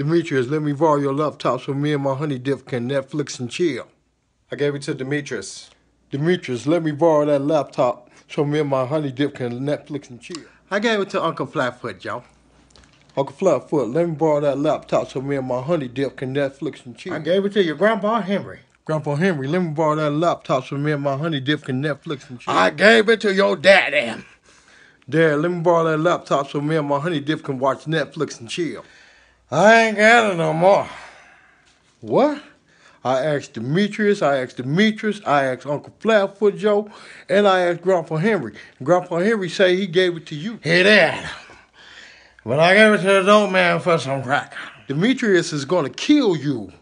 Demetrius, let me borrow your laptop so me and my honey dip can Netflix and chill. I gave it to Demetrius. Demetrius, let me borrow that laptop so me and my honey dip can Netflix and chill. I gave it to Uncle Flatfoot, y'all. Uncle Flatfoot, let me borrow that laptop so me and my honey dip can Netflix and chill. I gave it to your grandpa Henry. Grandpa Henry, let me borrow that laptop so me and my honey dip can Netflix and chill. I gave it to your daddy. Dad, let me borrow that laptop so me and my honey dip can watch Netflix and chill. I ain't got it no more. What? I asked Demetrius, I asked Demetrius, I asked Uncle Flatfoot Joe, and I asked Grandpa Henry. Grandpa Henry say he gave it to you. He did. But I gave it to the dope man for some crack. Demetrius is gonna kill you.